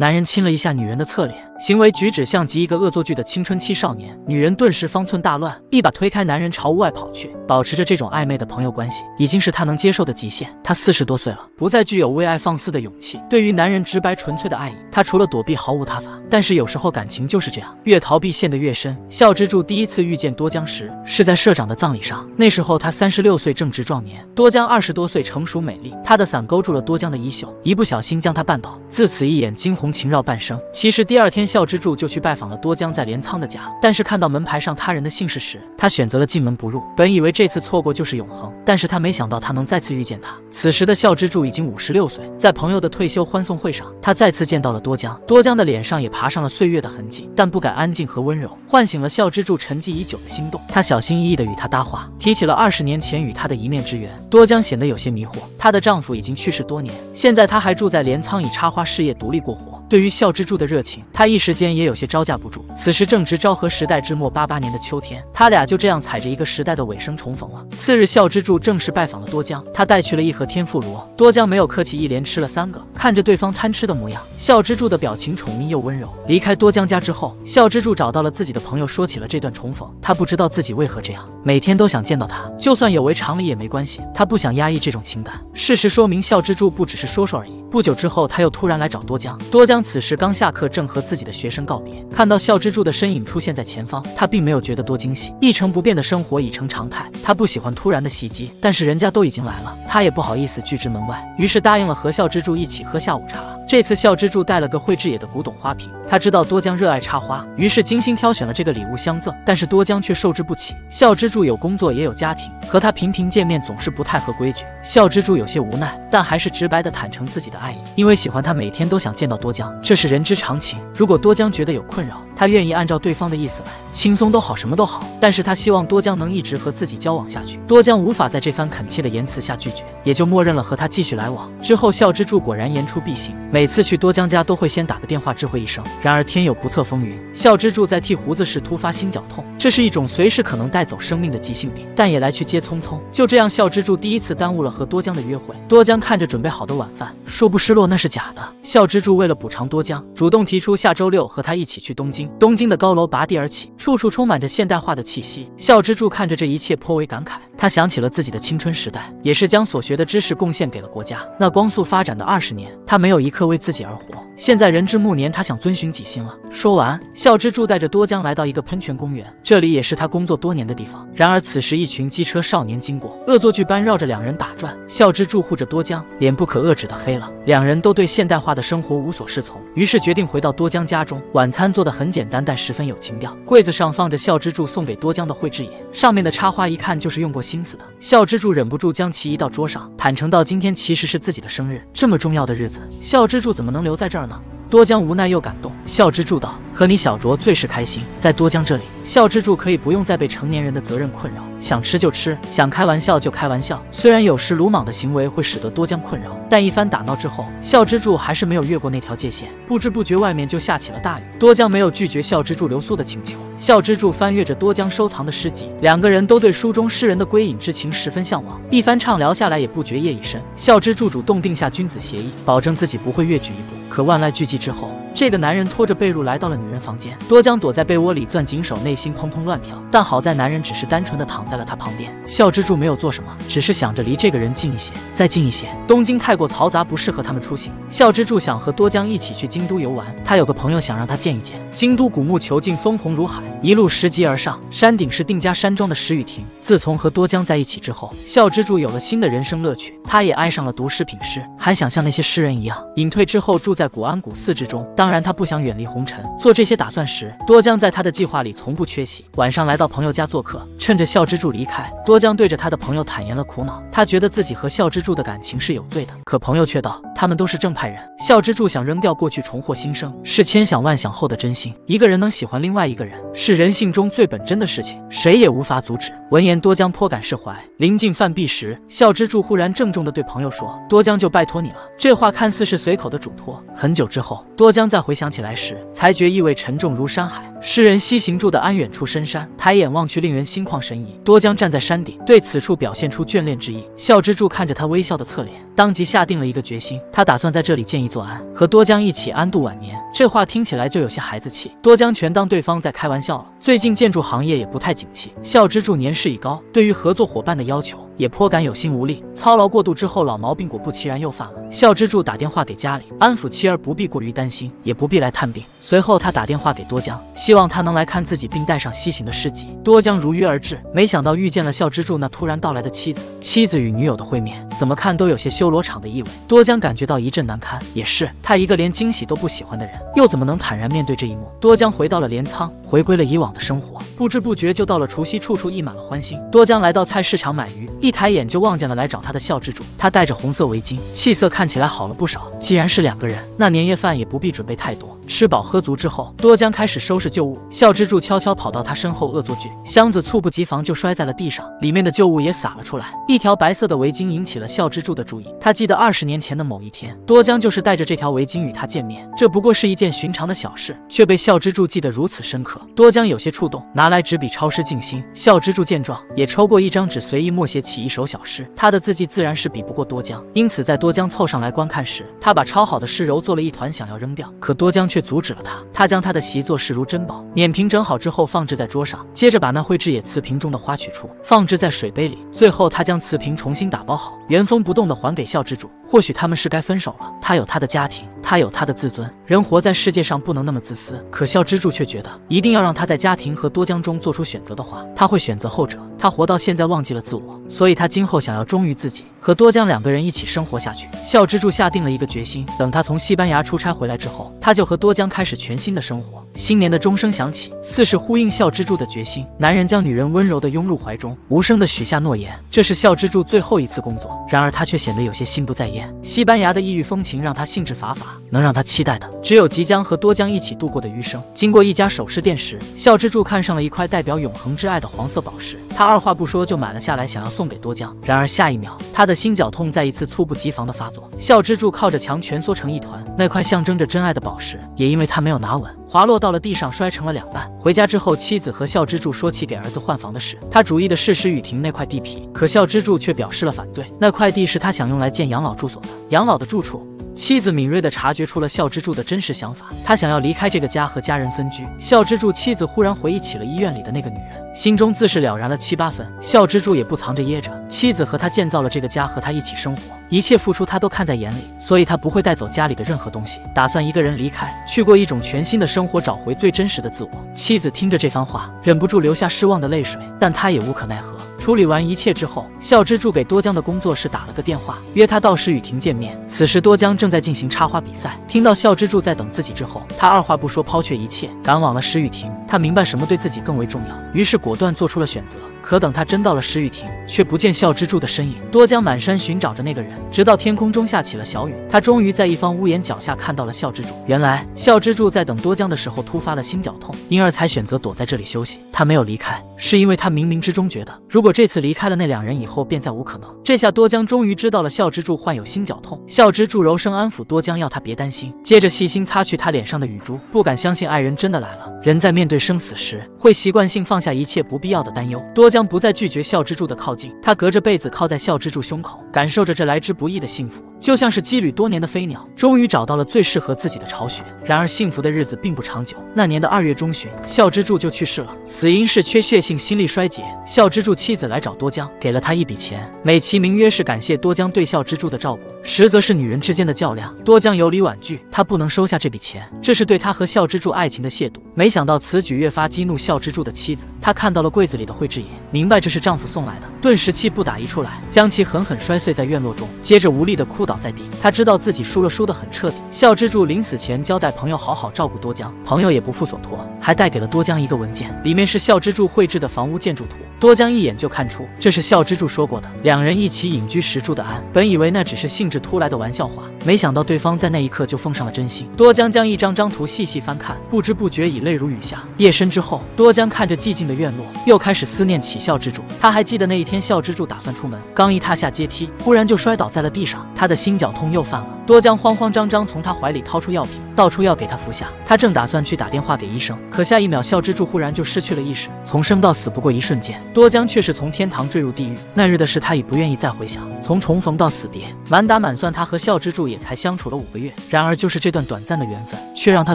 男人亲了一下女人的侧脸，行为举止像极一个恶作剧的青春期少年。女人顿时方寸大乱，一把推开男人，朝屋外跑去。保持着这种暧昧的朋友关系，已经是她能接受的极限。她四十多岁了，不再具有为爱放肆的勇气。对于男人直白纯粹的爱意，她除了躲避毫无他法。但是有时候感情就是这样，越逃避陷得越深。孝之助第一次遇见多江时，是在社长的葬礼上。那时候他三十六岁，正值壮年；多江二十多岁，成熟美丽。他的伞勾住了多江的衣袖，一不小心将他绊倒。自此一眼惊鸿情绕半生。其实第二天，孝之助就去拜访了多江在镰仓的家，但是看到门牌上他人的姓氏时，他选择了进门不入。本以为这次错过就是永恒，但是他没想到他能再次遇见他。此时的孝之助已经五十六岁，在朋友的退休欢送会上，他再次见到了多江。多江的脸上也爬上了岁月的痕迹，但不改安静和温柔，唤醒了孝之助沉寂已久的心动。他小心翼翼地与他搭话，提起了二十年前与他的一面之缘。多江显得有些迷惑，她的丈夫已经去世多年，现在她还住在镰仓，以插花事业独立过活。对于孝之助的热情，他一时间也有些招架不住。此时正值昭和时代之末八八年的秋天，他俩就这样踩着一个时代的尾声重逢了。次日，孝之助正式拜访了多江，他带去了一盒天妇罗。多江没有客气，一连吃了三个。看着对方贪吃的模样，孝之助的表情宠溺又温柔。离开多江家之后，孝之助找到了自己的朋友，说起了这段重逢。他不知道自己为何这样，每天都想见到他，就算有违常理也没关系。他不想压抑这种情感。事实说明，孝之助不只是说说而已。不久之后，他又突然来找多江。多江。此时刚下课，正和自己的学生告别，看到笑之助的身影出现在前方，他并没有觉得多惊喜。一成不变的生活已成常态，他不喜欢突然的袭击，但是人家都已经来了，他也不好意思拒之门外，于是答应了和笑之助一起喝下午茶。这次笑之助带了个绘制野的古董花瓶，他知道多江热爱插花，于是精心挑选了这个礼物相赠。但是多江却受之不起。笑之助有工作也有家庭，和他频频见面总是不太合规矩。笑之助有些无奈，但还是直白的坦诚自己的爱意，因为喜欢他，每天都想见到多江，这是人之常情。如果多江觉得有困扰，他愿意按照对方的意思来，轻松都好，什么都好。但是他希望多江能一直和自己交往下去。多江无法在这番恳切的言辞下拒绝，也就默认了和他继续来往。之后，孝之助果然言出必行。每次去多江家都会先打个电话知会一声。然而天有不测风云，孝之助在剃胡子时突发心绞痛，这是一种随时可能带走生命的急性病，但也来去皆匆匆。就这样，孝之助第一次耽误了和多江的约会。多江看着准备好的晚饭，说不失落那是假的。孝之助为了补偿多江，主动提出下周六和他一起去东京。东京的高楼拔地而起，处处充满着现代化的气息。孝之助看着这一切颇为感慨。他想起了自己的青春时代，也是将所学的知识贡献给了国家。那光速发展的二十年，他没有一刻为自己而活。现在人至暮年，他想遵循己心了。说完，孝之助带着多江来到一个喷泉公园，这里也是他工作多年的地方。然而此时，一群机车少年经过，恶作剧般绕着两人打转。孝之助护着多江，脸不可遏制的黑了。两人都对现代化的生活无所适从，于是决定回到多江家中。晚餐做的很简单，但十分有情调。柜子上放着孝之助送给多江的绘制野，上面的插花一看就是用过。心思的笑之助忍不住将其移到桌上，坦诚道：“今天其实是自己的生日，这么重要的日子，笑之助怎么能留在这儿呢？”多江无奈又感动，笑之助道：“和你小酌最是开心，在多江这里，笑之助可以不用再被成年人的责任困扰，想吃就吃，想开玩笑就开玩笑。虽然有时鲁莽的行为会使得多江困扰，但一番打闹之后，笑之助还是没有越过那条界限。不知不觉，外面就下起了大雨。多江没有拒绝笑之助留宿的请求。笑之助翻阅着多江收藏的诗集，两个人都对书中诗人的归隐之情十分向往。一番畅聊下来，也不觉夜已深。笑之助主动定下君子协议，保证自己不会越矩一步。可万籁俱寂之后，这个男人拖着被褥来到了女人房间。多江躲在被窝里攥紧手，内心砰砰乱跳。但好在男人只是单纯的躺在了他旁边。孝之助没有做什么，只是想着离这个人近一些，再近一些。东京太过嘈杂，不适合他们出行。孝之助想和多江一起去京都游玩。他有个朋友想让他见一见。京都古木遒劲，枫红如海。一路拾级而上，山顶是定家山庄的石雨亭。自从和多江在一起之后，孝之助有了新的人生乐趣。他也爱上了读诗品诗，还想像那些诗人一样。隐退之后，住在古安古寺之中。当然，他不想远离红尘。做这些打算时，多江在他的计划里从不缺席。晚上来到朋友家做客，趁着孝之助离开，多江对着他的朋友坦言了苦恼。他觉得自己和孝之助的感情是有罪的，可朋友却道他们都是正派人。孝之助想扔掉过去，重获新生，是千想万想后的真心。一个人能喜欢另外一个人。是人性中最本真的事情，谁也无法阻止。闻言，多江颇感释怀。临近饭毕时，笑之助忽然郑重地对朋友说：“多江就拜托你了。”这话看似是随口的嘱托，很久之后，多江再回想起来时，才觉意味沉重如山海。诗人西行住的安远处深山，抬眼望去，令人心旷神怡。多江站在山顶，对此处表现出眷恋之意。笑之助看着他微笑的侧脸，当即下定了一个决心，他打算在这里建一座庵，和多江一起安度晚年。这话听起来就有些孩子气，多江全当对方在开玩笑了。最近建筑行业也不太景气，孝之助年事已高，对于合作伙伴的要求。也颇感有心无力，操劳过度之后，老毛病果不其然又犯了。孝之助打电话给家里，安抚妻儿不必过于担心，也不必来探病。随后他打电话给多江，希望他能来看自己，并带上西行的诗集。多江如约而至，没想到遇见了孝之助那突然到来的妻子。妻子与女友的会面，怎么看都有些修罗场的意味。多江感觉到一阵难堪。也是，他一个连惊喜都不喜欢的人，又怎么能坦然面对这一幕？多江回到了镰仓，回归了以往的生活。不知不觉就到了除夕，处处溢满了欢心。多江来到菜市场买鱼。一抬眼就望见了来找他的孝之主，他戴着红色围巾，气色看起来好了不少。既然是两个人，那年夜饭也不必准备太多。吃饱喝足之后，多江开始收拾旧物。笑之助悄悄跑到他身后恶作剧，箱子猝不及防就摔在了地上，里面的旧物也洒了出来。一条白色的围巾引起了笑之助的注意。他记得二十年前的某一天，多江就是带着这条围巾与他见面。这不过是一件寻常的小事，却被笑之助记得如此深刻。多江有些触动，拿来纸笔抄诗静心。笑之助见状，也抽过一张纸，随意默写。起一首小诗，他的字迹自然是比不过多江，因此在多江凑上来观看时，他把抄好的诗揉作了一团，想要扔掉，可多江却阻止了他。他将他的习作视如珍宝，碾平整好之后放置在桌上，接着把那绘制野瓷瓶中的花取出，放置在水杯里，最后他将瓷瓶重新打包好，原封不动的还给孝之主。或许他们是该分手了，他有他的家庭，他有他的自尊，人活在世界上不能那么自私。可笑之助却觉得，一定要让他在家庭和多江中做出选择的话，他会选择后者。他活到现在忘记了自我。所以，他今后想要忠于自己，和多江两个人一起生活下去。笑之助下定了一个决心，等他从西班牙出差回来之后，他就和多江开始全新的生活。新年的钟声响起，似是呼应笑之助的决心。男人将女人温柔地拥入怀中，无声地许下诺言。这是笑之助最后一次工作，然而他却显得有些心不在焉。西班牙的异域风情让他兴致乏乏，能让他期待的只有即将和多江一起度过的余生。经过一家首饰店时，笑之助看上了一块代表永恒之爱的黄色宝石，他二话不说就买了下来，想要。送给多江，然而下一秒，他的心绞痛再一次猝不及防的发作。笑之助靠着墙蜷缩成一团，那块象征着真爱的宝石，也因为他没有拿稳，滑落到了地上，摔成了两半。回家之后，妻子和孝之助说起给儿子换房的事，他主意的是施雨婷那块地皮，可孝之助却表示了反对。那块地是他想用来建养老住所的，养老的住处。妻子敏锐地察觉出了孝之助的真实想法，他想要离开这个家和家人分居。孝之助妻子忽然回忆起了医院里的那个女人。心中自是了然了七八分，孝之助也不藏着掖着，妻子和他建造了这个家，和他一起生活，一切付出他都看在眼里，所以他不会带走家里的任何东西，打算一个人离开，去过一种全新的生活，找回最真实的自我。妻子听着这番话，忍不住流下失望的泪水，但她也无可奈何。处理完一切之后，孝之助给多江的工作室打了个电话，约他到时雨婷见面。此时多江正在进行插花比赛，听到孝之助在等自己之后，他二话不说抛却一切，赶往了石雨婷。他明白什么对自己更为重要，于是果断做出了选择。可等他真到了石雨亭，却不见孝之助的身影。多江满山寻找着那个人，直到天空中下起了小雨，他终于在一方屋檐脚下看到了孝之助。原来孝之助在等多江的时候突发了心绞痛，因而才选择躲在这里休息。他没有离开，是因为他冥冥之中觉得，如果这次离开了那两人，以后便再无可能。这下多江终于知道了孝之助患有心绞痛。孝之助柔声安抚多江，要他别担心，接着细心擦去他脸上的雨珠，不敢相信爱人真的来了。人在面对生死时，会习惯性放下一切不必要的担忧。多江不再拒绝孝之助的靠近，他隔着被子靠在孝之助胸口，感受着这来之不易的幸福。就像是羁旅多年的飞鸟，终于找到了最适合自己的巢穴。然而幸福的日子并不长久。那年的二月中旬，孝之助就去世了，死因是缺血性心力衰竭。孝之助妻子来找多江，给了他一笔钱，美其名曰是感谢多江对孝之助的照顾，实则是女人之间的较量。多江有理婉拒，他不能收下这笔钱，这是对他和孝之助爱情的亵渎。没想到此举越发激怒孝之助的妻子，她看到了柜子里的绘制也，明白这是丈夫送来的，顿时气不打一处来，将其狠狠摔碎在院落中，接着无力的哭。倒在地，她知道自己输了，输得很彻底。孝之助临死前交代朋友好好照顾多江，朋友也不负所托，还带给了多江一个文件，里面是孝之助绘制的房屋建筑图。多江一眼就看出这是笑之助说过的，两人一起隐居石柱的安。本以为那只是兴致突来的玩笑话，没想到对方在那一刻就奉上了真心。多江将一张张图细细翻看，不知不觉已泪如雨下。夜深之后，多江看着寂静的院落，又开始思念起笑之助。他还记得那一天，笑之助打算出门，刚一踏下阶梯，忽然就摔倒在了地上，他的。心绞痛又犯了。多江慌慌张张从他怀里掏出药品，倒出药给他服下。他正打算去打电话给医生，可下一秒笑之助忽然就失去了意识。从生到死不过一瞬间，多江却是从天堂坠入地狱。那日的事他已不愿意再回想。从重逢到死别，满打满算他和笑之助也才相处了五个月。然而就是这段短暂的缘分，却让他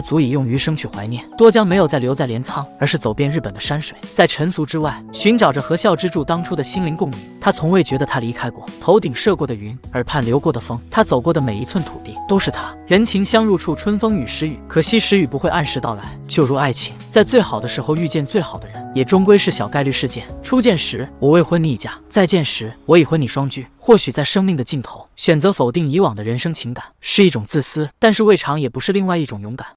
足以用余生去怀念。多江没有再留在镰仓，而是走遍日本的山水，在尘俗之外寻找着和笑之助当初的心灵共鸣。他从未觉得他离开过头顶射过的云，耳畔流过的风，他走过的每一寸土地都是他。人情相入处，春风与时雨。可惜时雨不会按时到来，就如爱情，在最好的时候遇见最好的人，也终归是小概率事件。初见时，我未婚你已嫁；再见时，我已婚你双居。或许在生命的尽头，选择否定以往的人生情感，是一种自私，但是未尝也不是另外一种勇敢。